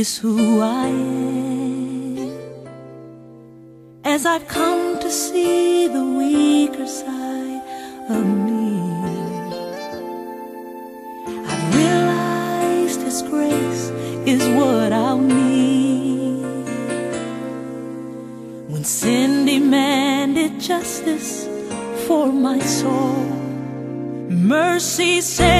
is who I am. As I've come to see the weaker side of me, I've realized His grace is what I'll need. When sin demanded justice for my soul, mercy said.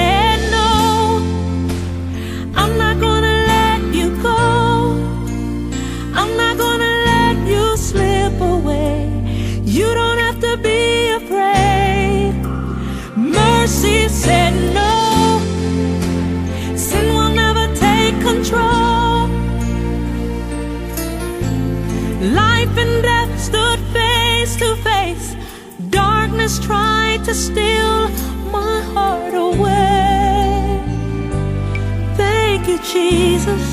to steal my heart away. Thank you, Jesus.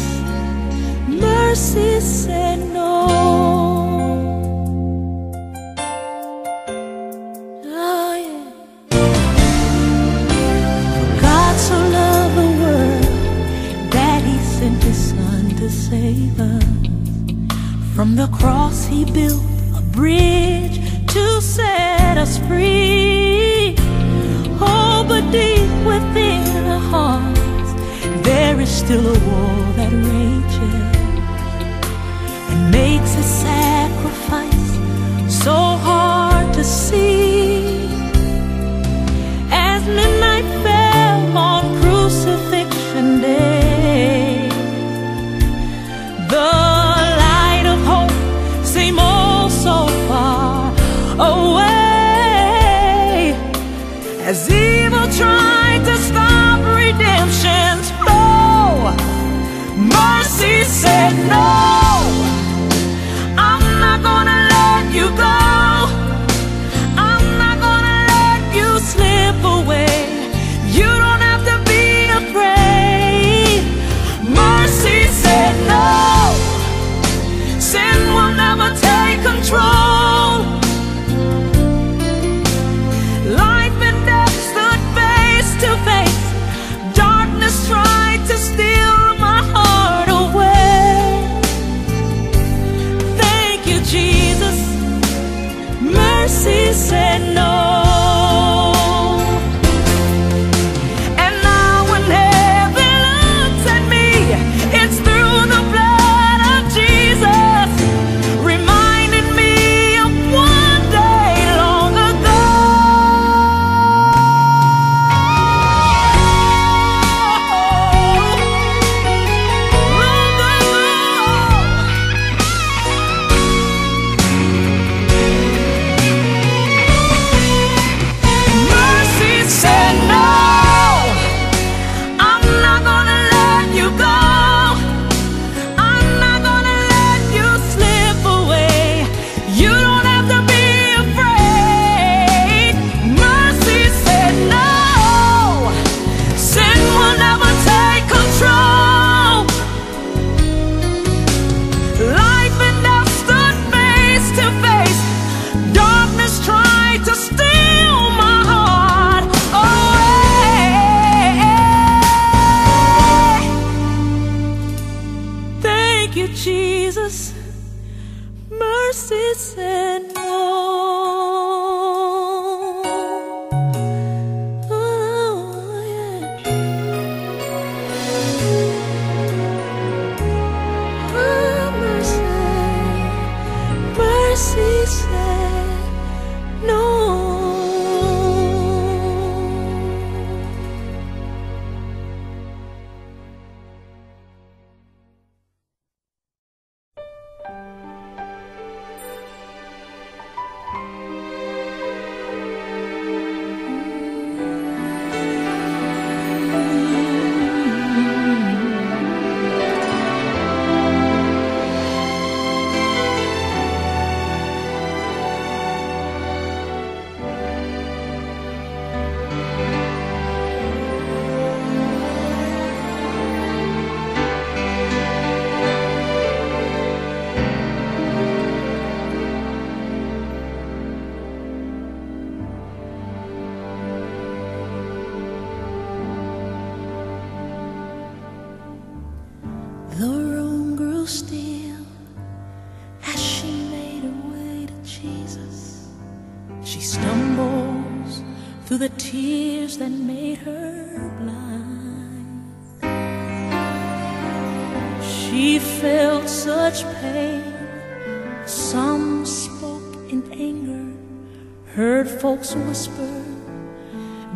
Folks whisper,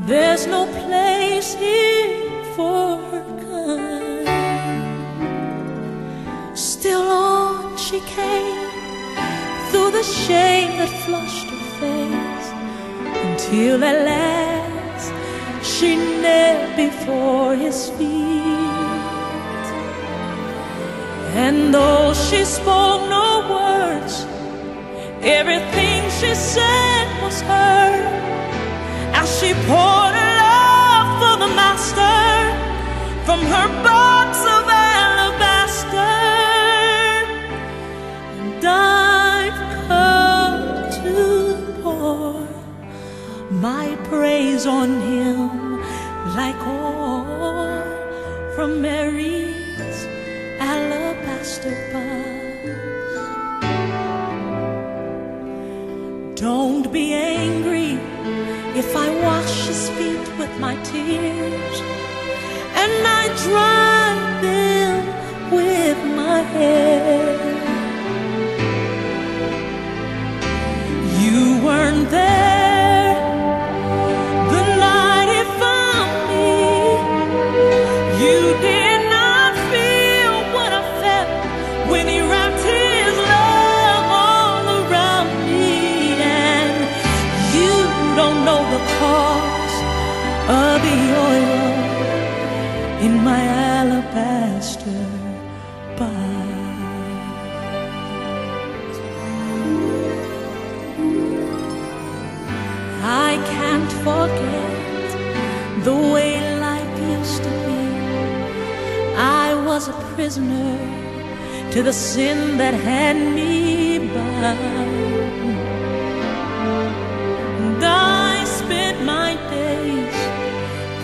There's no place here for her kind. Still on she came through the shame that flushed her face until at last she knelt before his feet. And though she spoke no words, everything she said was heard poured her love for the master from her box of alabaster. And I've come to pour my praise on my tears and I dry the sin that had me bound. And I spent my days,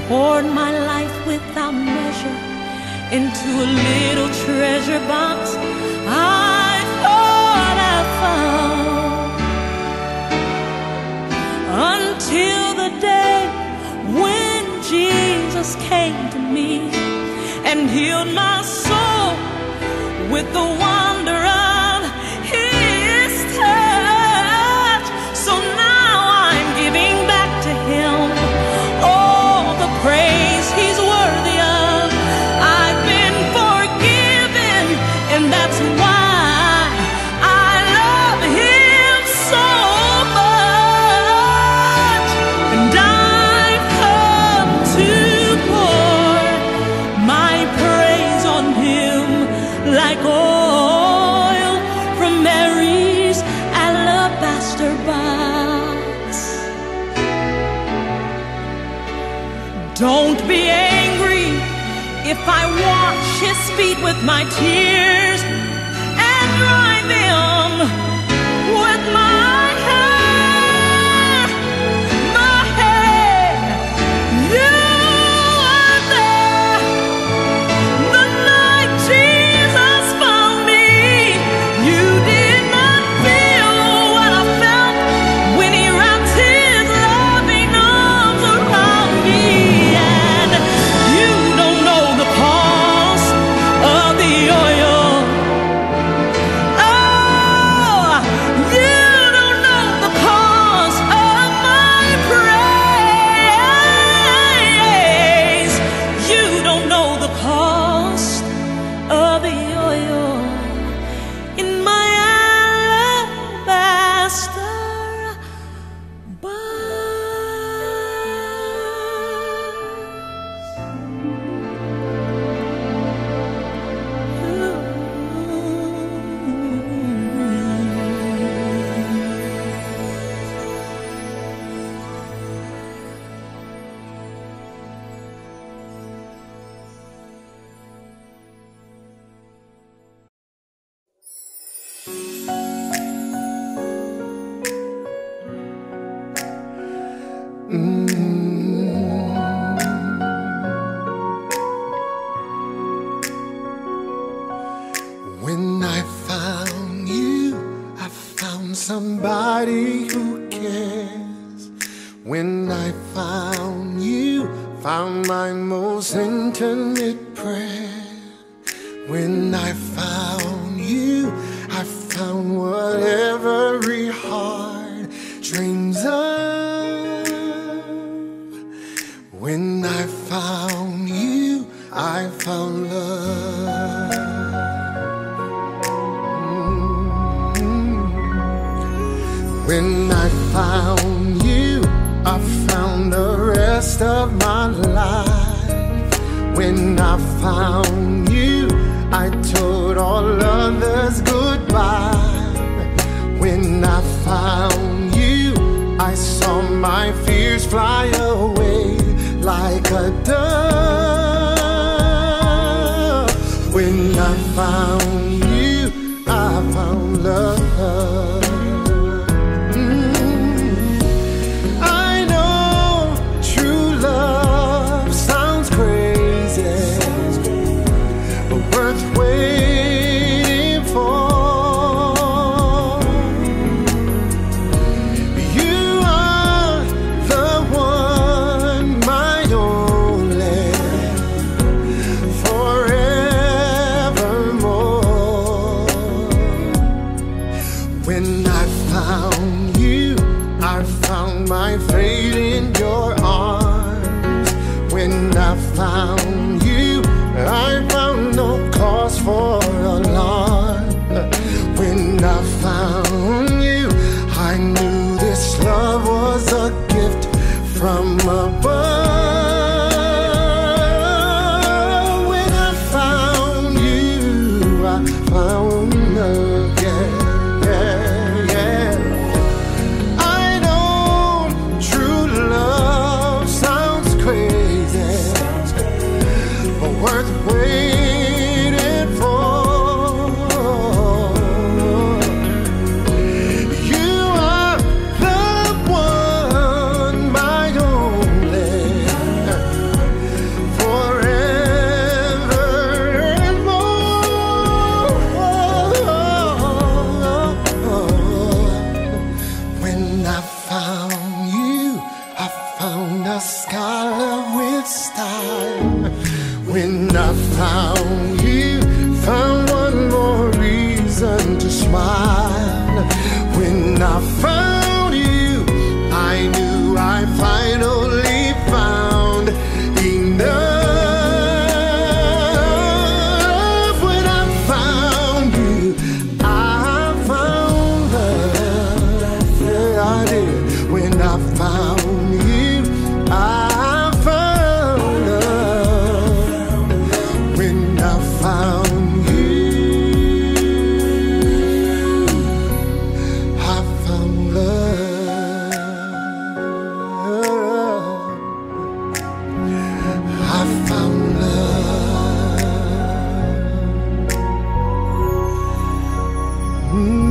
poured my life without measure into a little treasure box I thought I found until the day when Jesus came to me and healed my soul with the wonder my tears Count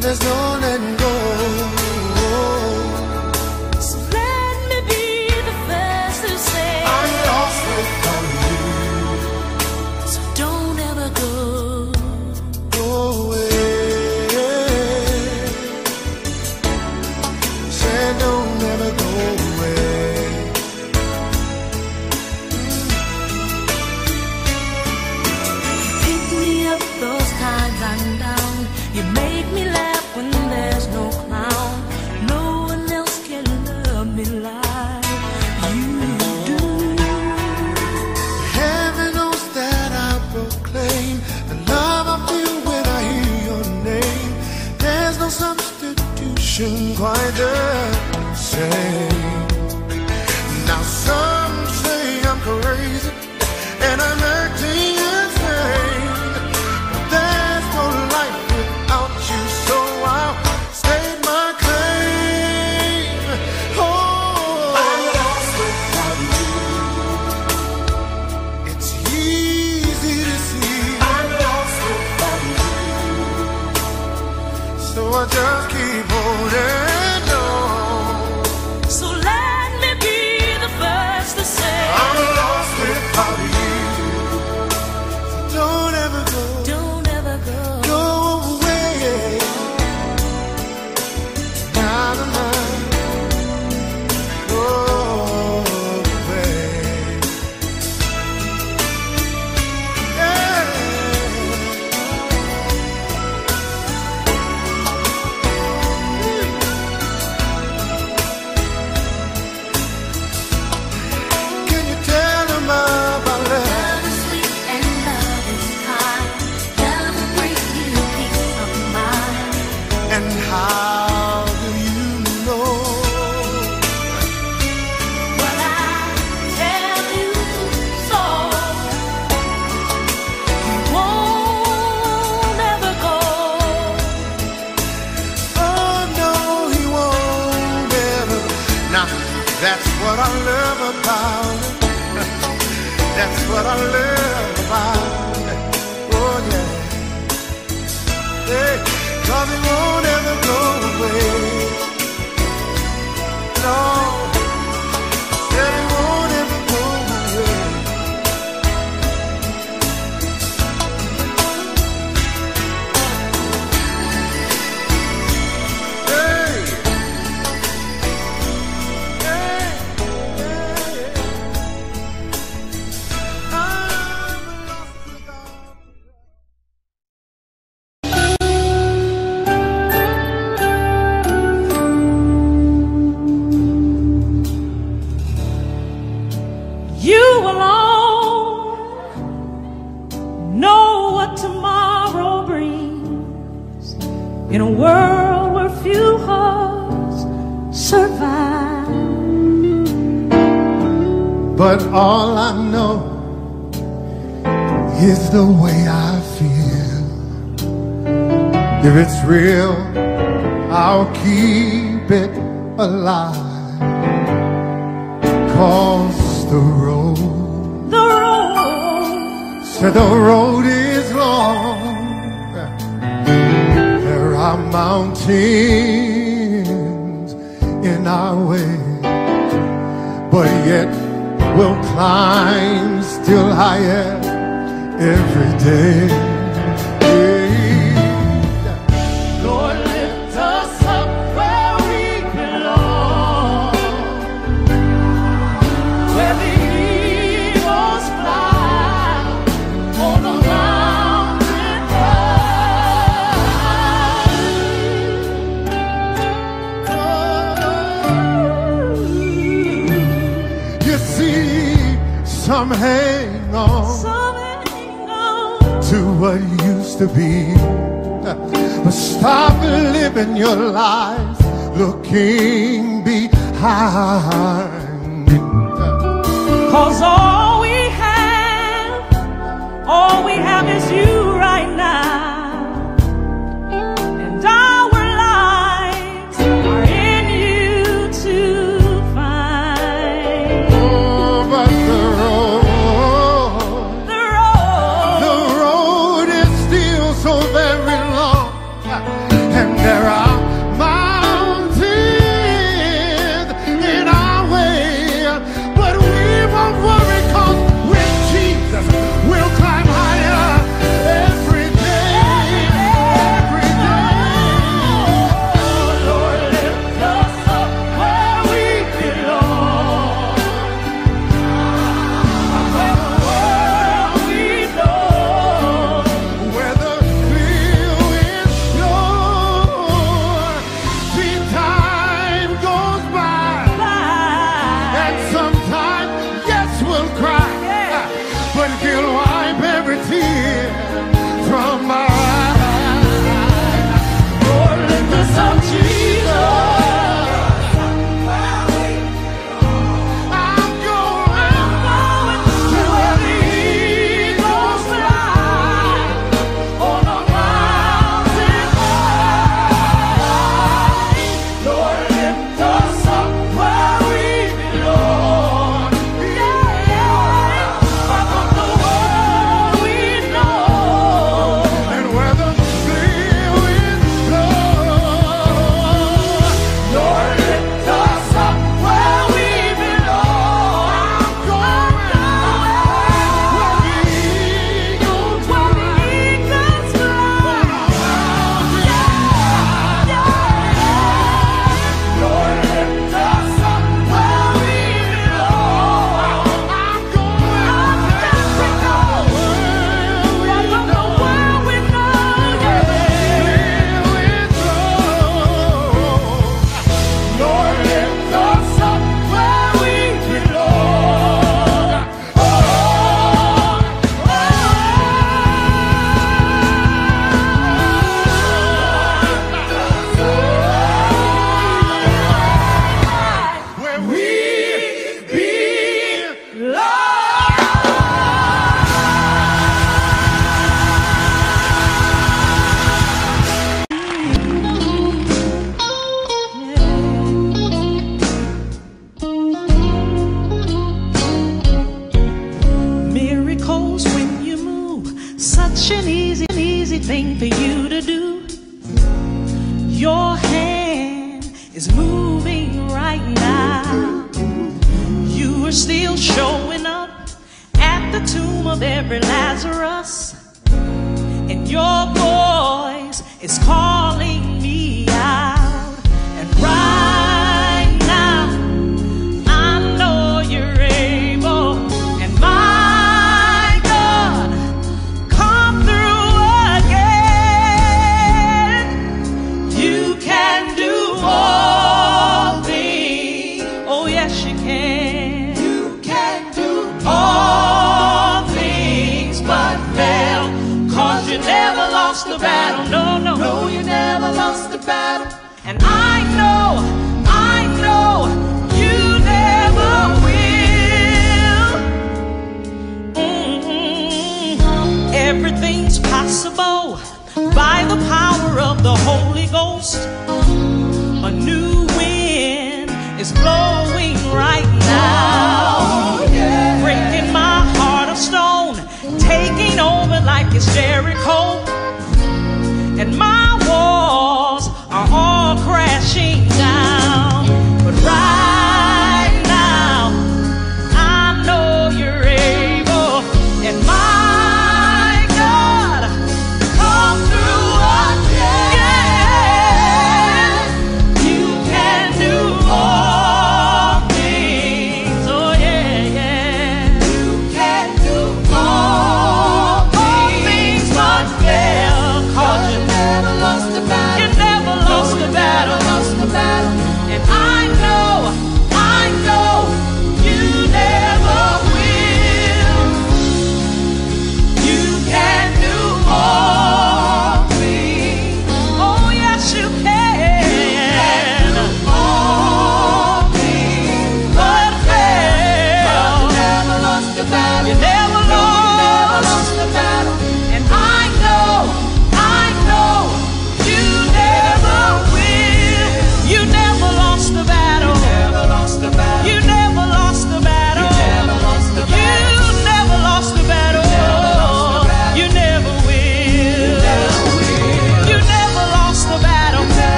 there's no need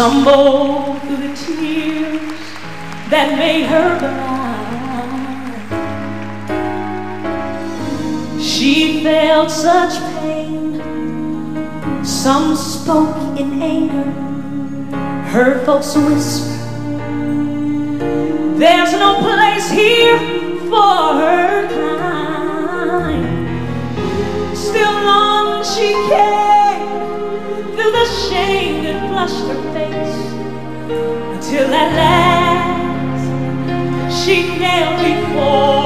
through the tears that made her blind. She felt such pain, some spoke in anger, Her folks whispered, There's no place here for her kind. Still on she came through the shame that flushed her until at last she knelt before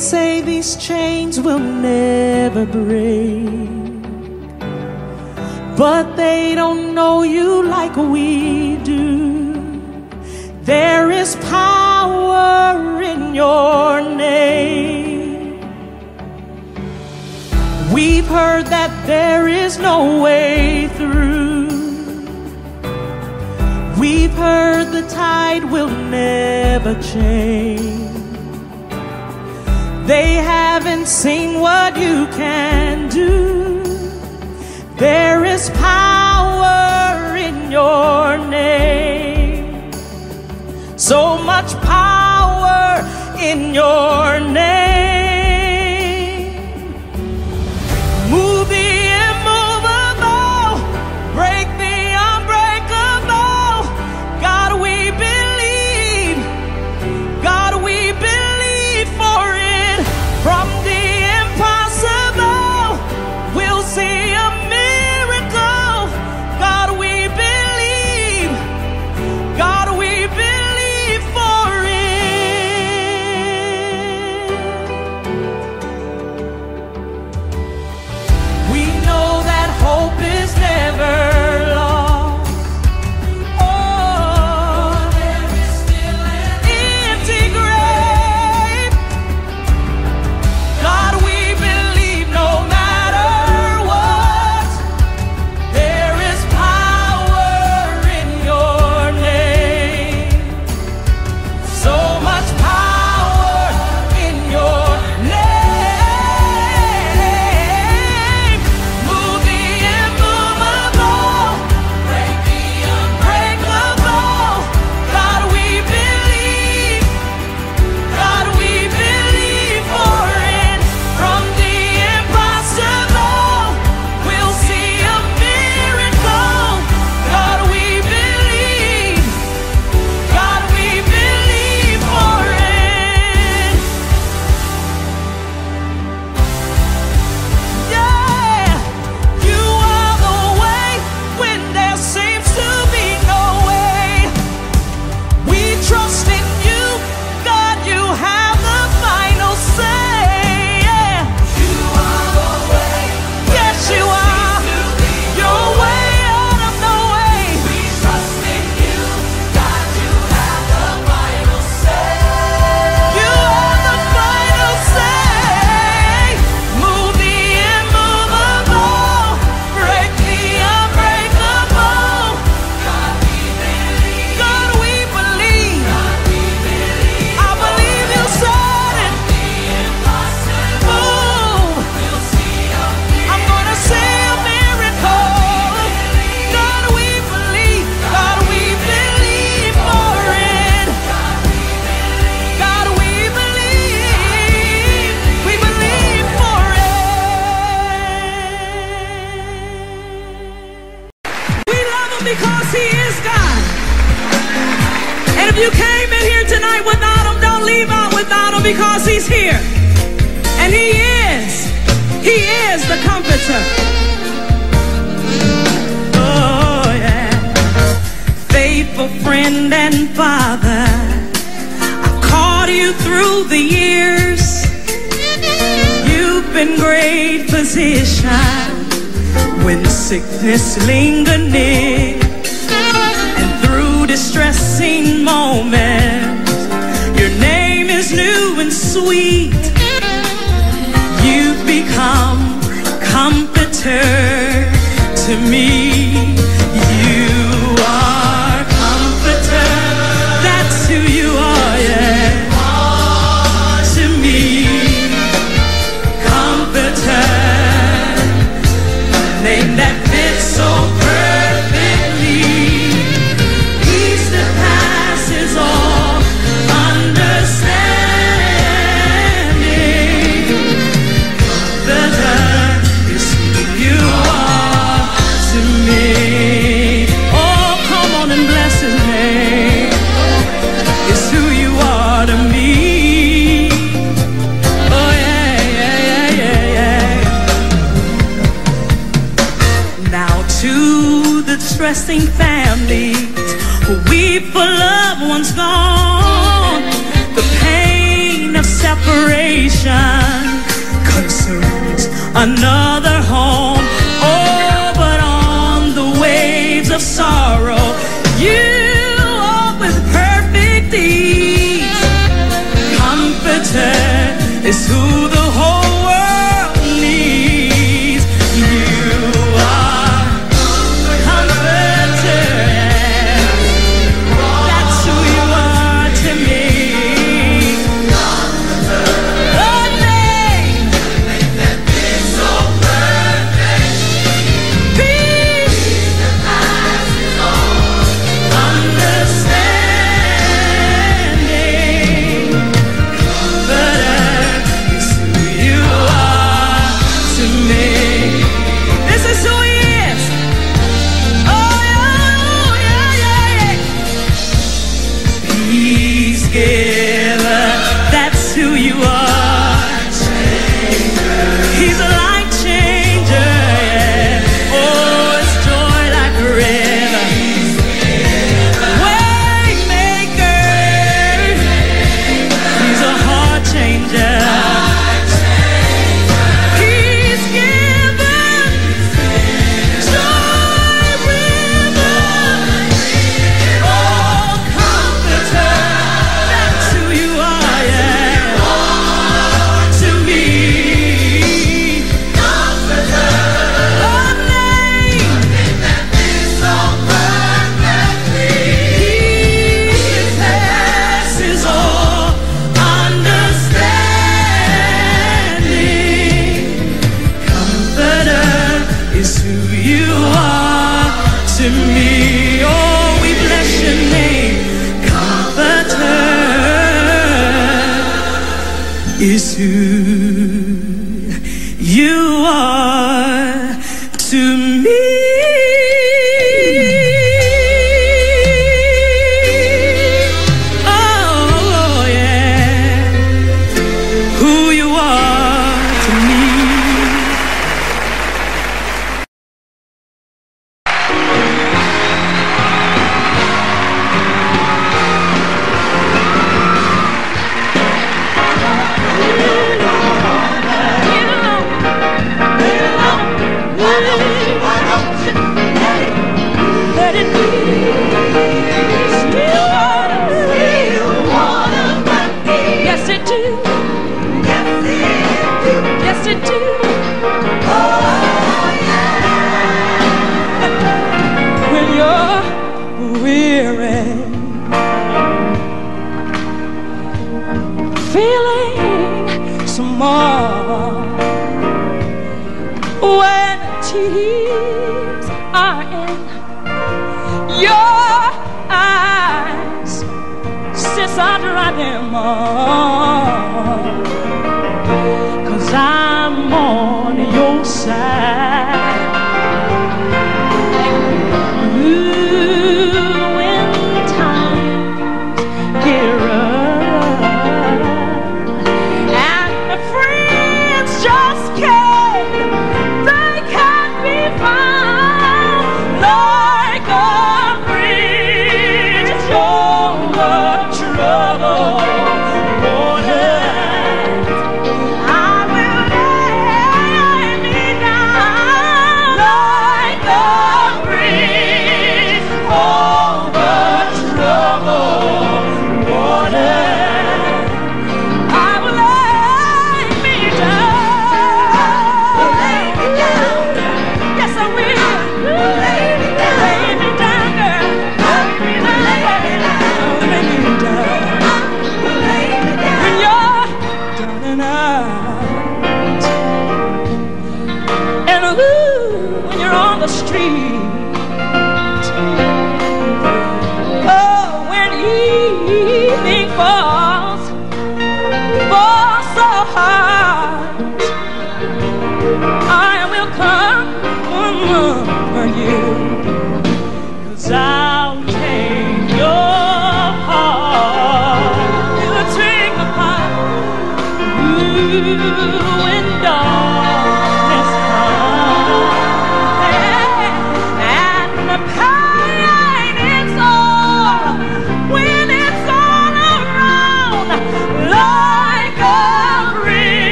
say these chains will never break. But they don't know you like we do. There is power in your name. We've heard that there is no way through. We've heard the tide will never change. They haven't seen what you can do. There is power in your name. So much power in your name. Oh, yeah. Faithful friend and father, I've called you through the years. You've been great physician when sickness lingered near. And through distressing moments, your name is new and sweet. to me. another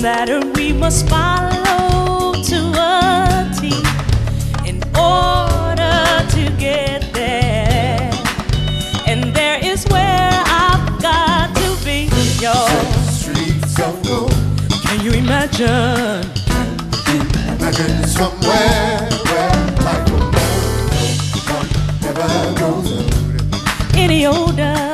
Matter, we must follow to a T in order to get there. And there is where I've got to be, Your Streets of gold. Can you imagine? Imagine somewhere where life will never, never any older.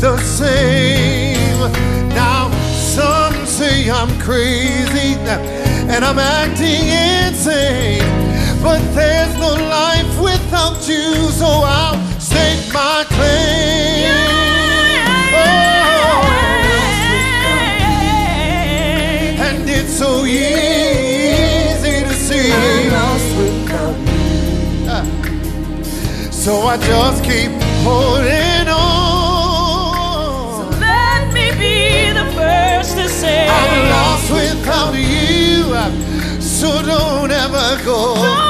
the same. Now, some say I'm crazy and I'm acting insane. But there's no life without you, so I'll stake my claim. Oh. And it's so easy to see. Ah. So I just keep holding. come to you, so don't ever go.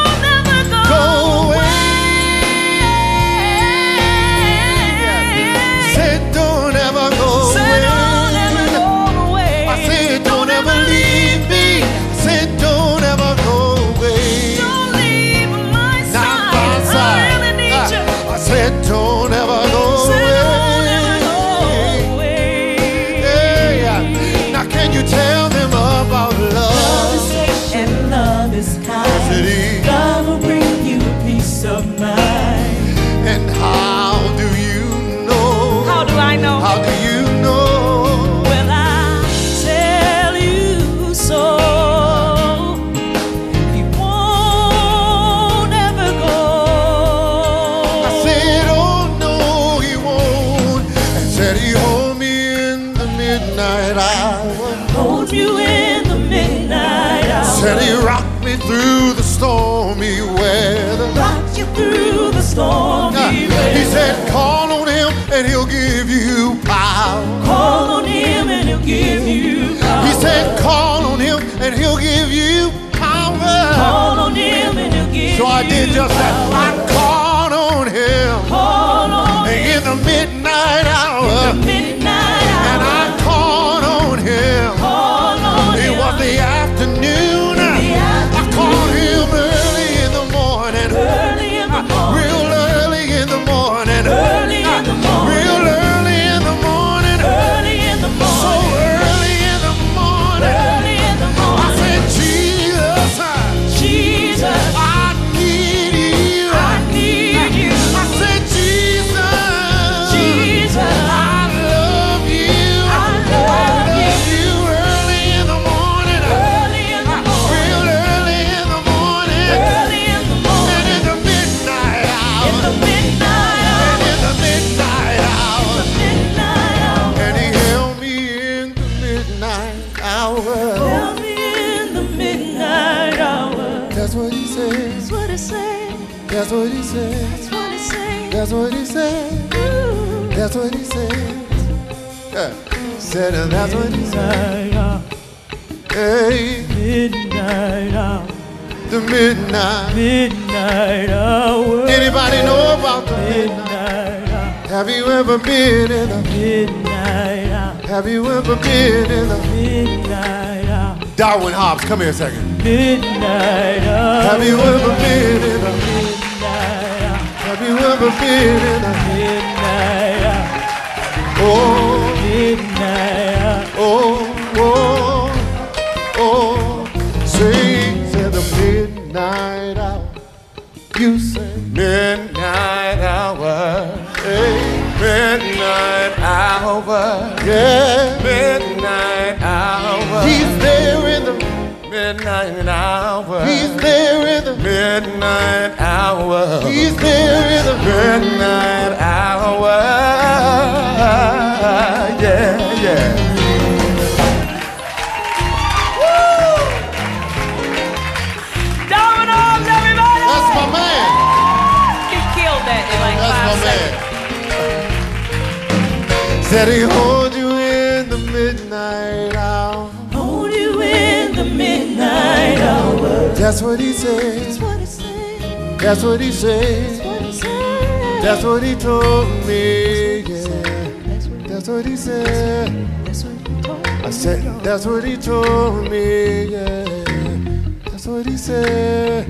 and he'll give you power. Call on him and he'll give you power. He said, call on him and he'll give you power. Call on him and he'll give so So I did just that. I called and that's what you say uh, Hey. Midnight hour. The midnight. Midnight hour. Anybody know about the midnight? hour. Have you ever been in the midnight hour? Have you ever been in the midnight hour? Darwin Hobbs, come here a second. Midnight hour. Have you ever been in the midnight? Have you ever been in the midnight hour? Oh, midnight. what he said. That's what he said. That's what he said. That's what he told me. Yeah. That's what he said. I said, that's what he told me. Yeah. That's what he said.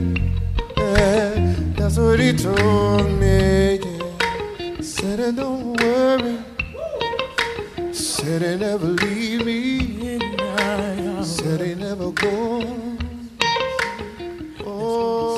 Yeah. That's what he told me. Yeah. Said, and don't worry. Said, he never leave me. Said, he never go. Oh.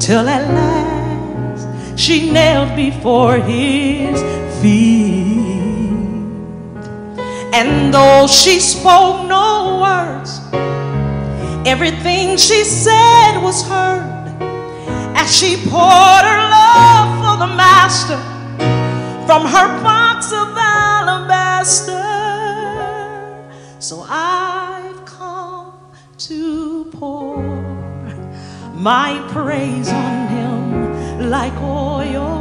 Until at last she knelt before his feet. And though she spoke no words, everything she said was heard as she poured her love for the Master from her box of alabaster. So I've come to pour my praise on him like oil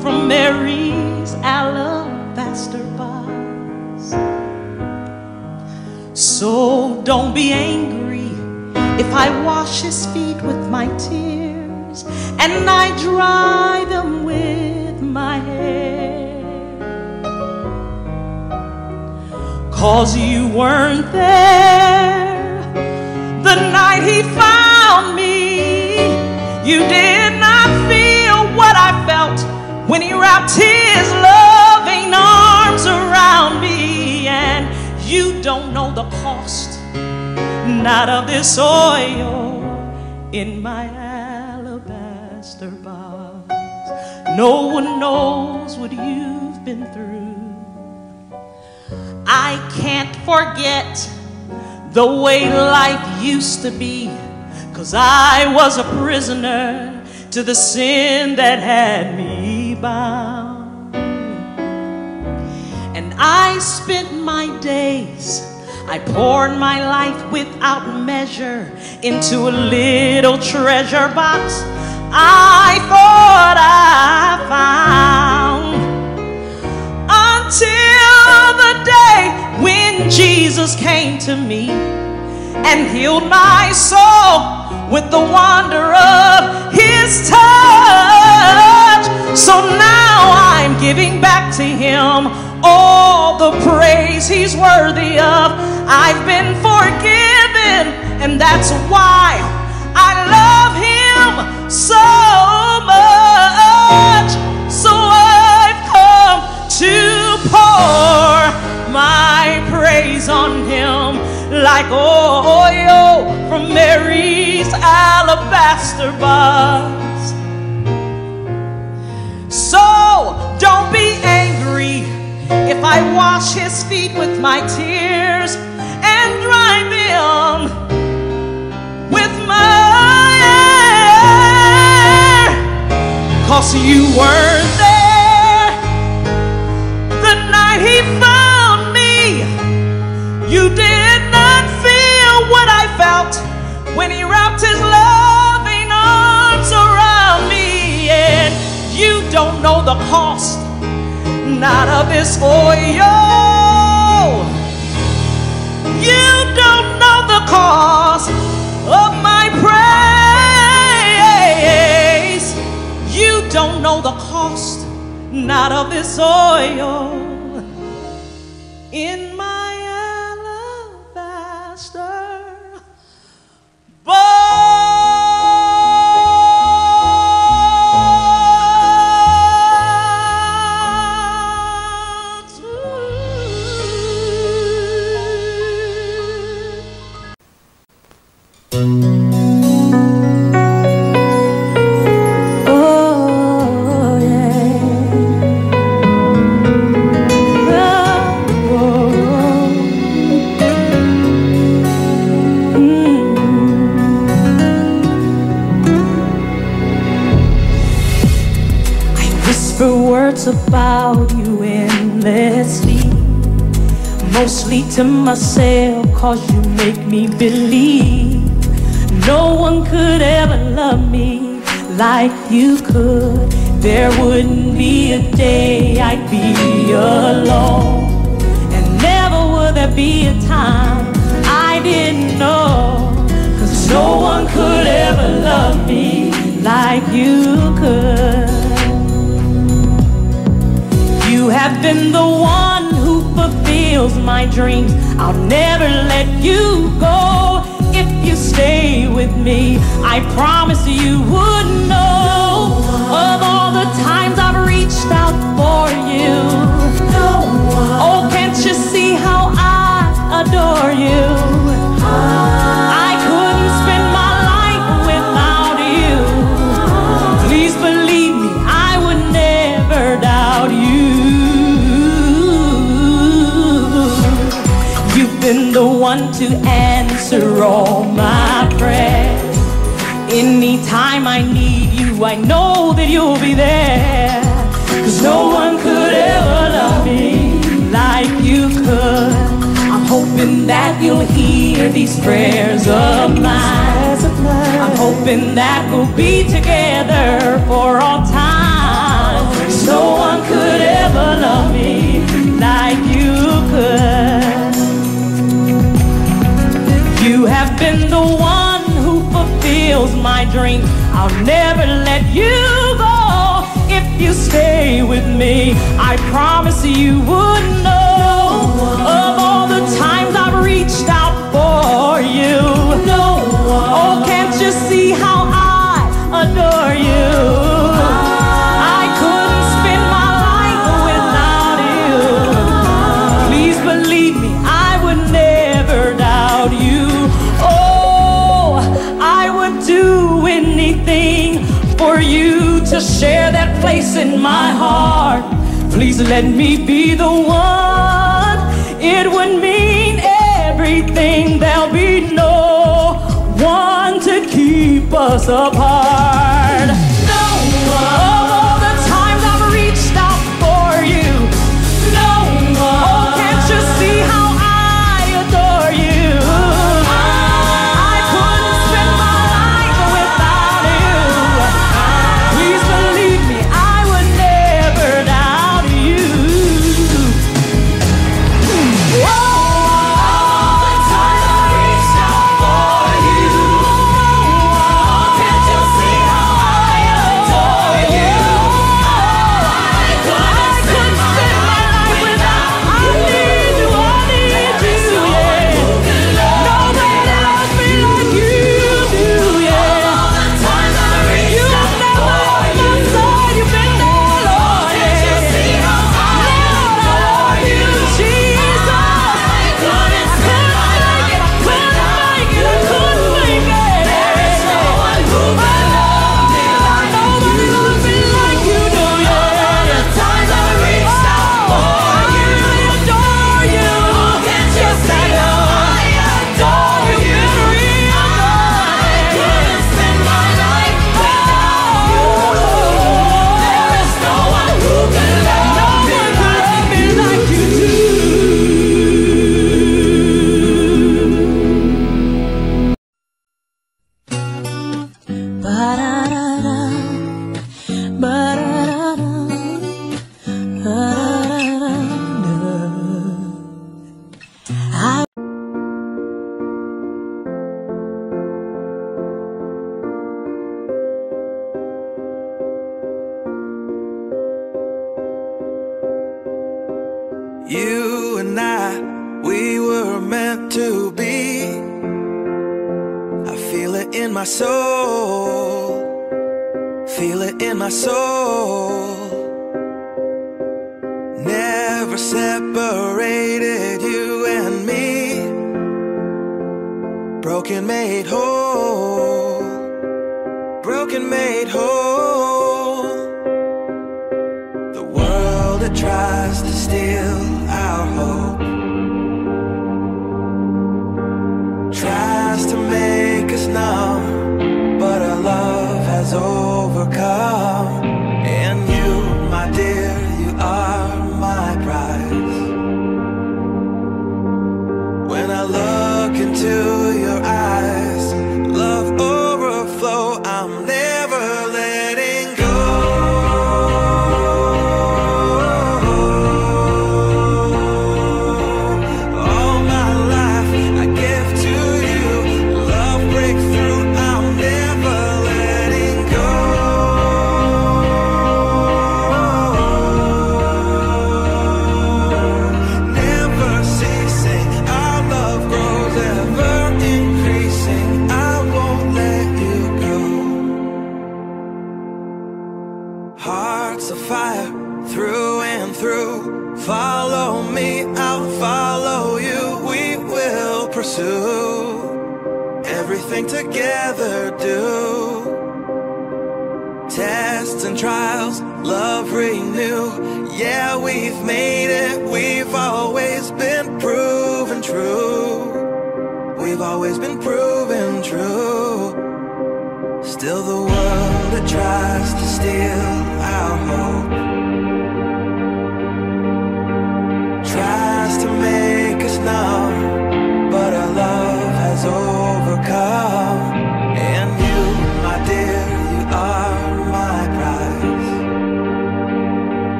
from Mary's alabaster box. So don't be angry if I wash his feet with my tears and I dry them with my hair. Cause you weren't there the night he found me. You did not feel what I felt when he wrapped his loving arms around me. And you don't know the cost, not of this oil in my alabaster box. No one knows what you've been through. I can't forget the way life used to be, cause I was a prisoner to the sin that had me bound. And I spent my days, I poured my life without measure into a little treasure box I thought I found until the day when Jesus came to me and healed my soul with the wonder of his touch. So now I'm giving back to him all the praise he's worthy of. I've been forgiven, and that's why I love him so much. So I've come to pour my praise on him like oil from Mary's alabaster box. So don't be angry if I wash his feet with my tears and dry them with my hair. Cause you weren't there when he wrapped his loving arms around me. And you don't know the cost, not of his oil. You don't know the cost of my praise. You don't know the cost, not of this oil in box. To myself, cause you make me believe no one could ever love me like you could, there wouldn't be a day I'd be alone. And never would there be a time I didn't know. Cause no one could ever love me like you could. You have been the one fulfills my dreams. I'll never let you go if you stay with me. I promise you would answer all my prayers. Anytime I need you, I know that you'll be there. Cause no one could ever love me like you could. I'm hoping that you'll hear these prayers of mine. I'm hoping that we'll be together for all time. 'Cause no one could ever love me been the one who fulfills my dreams. I'll never let you go if you stay with me. I promise you would know let me be the one. It would mean everything. There'll be no one to keep us apart.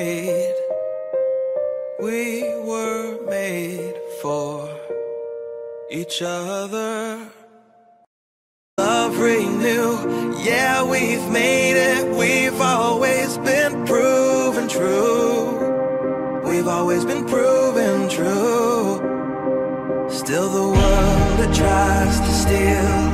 made, we were made for each other. Love renew, yeah, we've made it. We've always been proven true. We've always been proven true. Still, the world that tries to steal